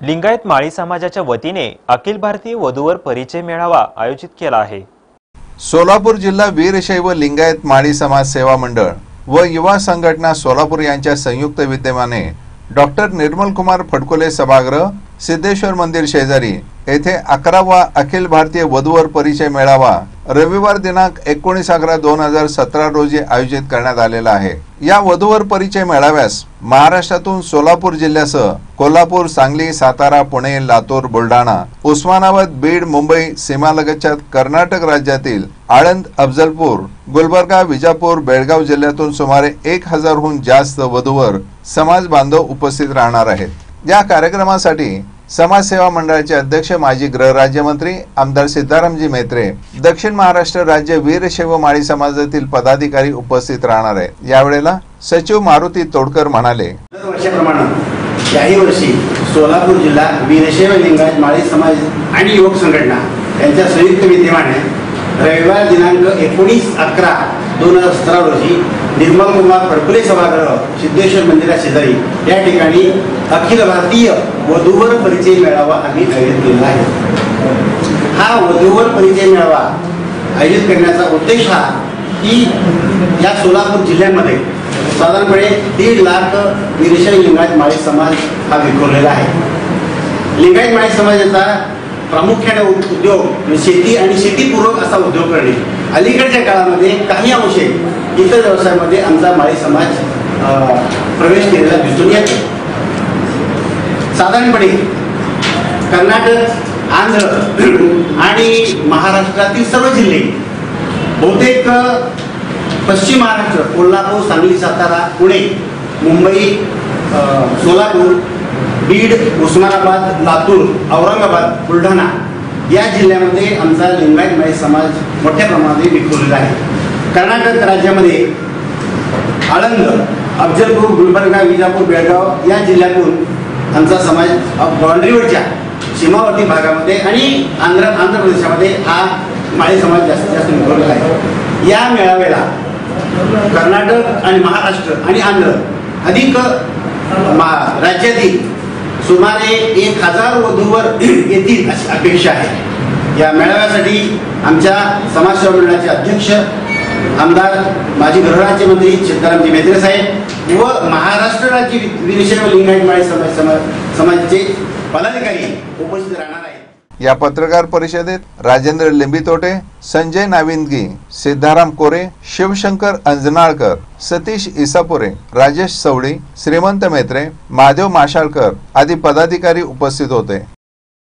लिंगायत माळी समाजाच्या वतीने अखिल भारतीय वधूवर परिचय मेळावा आयोजित केला आहे. सोलापूर जिल्हा वीरशैव लिंगायत माळी समाज सेवा मंडळ व युवा संघटना सोलापूर यांच्या संयुक्त विद्यमाने डॉक्टर निर्मल कुमार फडकोले सभागृह सिद्धेश्वर मंदिर शेजारी येथे अकरावा अखिल भारतीय वधूवर परिचय मेळावा रविवार दिनांक एकोणीस अकरा दोन हजार सतरा रोजी आयोजित करण्यात आलेला आहे. या वधूवर परिचय मेळाव्यास महाराष्ट्रातून सोलापूर जिल्ह्यासह कोल्हापूर सांगली सातारा पुणे लातूर बुलढाणा उस्मानाबाद बीड मुंबई सीमालगतच्या कर्नाटक राज्यातील आळंद अफजलपूर गुलबर्गा विजापूर बेळगाव जिल्ह्यातून सुमारे एक हजारहून जास्त वधूवर समाज बांधव उपस्थित राहणार आहेत. या कार्यक्रमासाठी समाजसेवा मंडळाचे अध्यक्ष माजी गृहराज्यमंत्री आमदार सिद्धारामजी मेत्रे दक्षिण महाराष्ट्र राज्य वीरशैव माळी समाजातील पदाधिकारी उपस्थित राहणार आहेत. यावेळेला सचिव मारुती तोडकर म्हणाले दरवर्षाप्रमाणे याही वर्षी सोलापूर जिल्हा वीरशैव लिंगायत माळी समाज आणि युवक संघटना यांच्या संयुक्त विद्यमाने रविवार दिनांक एकोणीस अकरा दोन हजार सतरा रोजी निर्मल कुमार फडकुले सभागृह सिद्धेश्वर मंदिरा शेजारी या ठिकाणी अखिल भारतीय वधूवर परिचय मेळावा आम्ही आयोजित केलेला आहे. हा वधूवर परिचय मेळावा आयोजित करण्याचा उद्देश हा की या सोलापूर जिल्ह्यामध्ये साधारणपणे दीड लाख वीरशैव लिंगायत माळी समाज हा विखुरलेला आहे. लिंगायत माळी समाजाचा प्रामुख्याने उद्योग म्हणजे शेती आणि शेतीपूर्वक असा उद्योग करणे. अलीकडच्या काळामध्ये काही अंशे इतर व्यवसायामध्ये आमचा माळी समाज प्रवेश केलेला दिसून येतो. साधारणपणे कर्नाटक आंध्र आणि महाराष्ट्रातील सर्व जिल्हे बहुतेक पश्चिम महाराष्ट्र कोल्हापूर सांगली सातारा पुणे मुंबई सोलापूर बीड उस्मानाबाद लातूर औरंगाबाद बुलढाणा या जिल्ह्यामध्ये आमचा लिंगायत माळी समाज मोठ्या प्रमाणात विखुरलेला आहे. कर्नाटक राज्यामध्ये आळंद अफजलपूर गुलबर्गा विजापूर बेळगाव या जिल्ह्यातून आमचा समाज बाउंड्रीवरच्या सीमावर्ती भागामध्ये आणि आंध्र आंध्र प्रदेशामध्ये हा माळी समाज जास्तीत जास्त विभागला आहे. या मेळाव्याला कर्नाटक आणि महाराष्ट्र आणि आंध्र अधिक मा- राज्यातील सुमारे एक हजार वधूवर येतील अशी अपेक्षा आहे. या मेळाव्यासाठी आमच्या समाजसेवा मंडळाचे अध्यक्ष आमदार माजी गृहराज्यमंत्री सिद्धारामजी मेत्रे साहेब व महाराष्ट्र राज्य वीरशैव लिंगायत माळी समाज समाजचे पदाधिकारी उपस्थित राहणार आहेत. या पत्रकार परिषदेत राजेंद्र लिंबितोटे संजय नाविंदगी सिद्धाराम कोरे शिवशंकर अंजनाळकर सतीश इसापुरे राजेश सवडी श्रीमंत मेत्रे महादेव माशाळकर आदी पदाधिकारी उपस्थित होते.